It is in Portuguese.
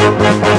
Música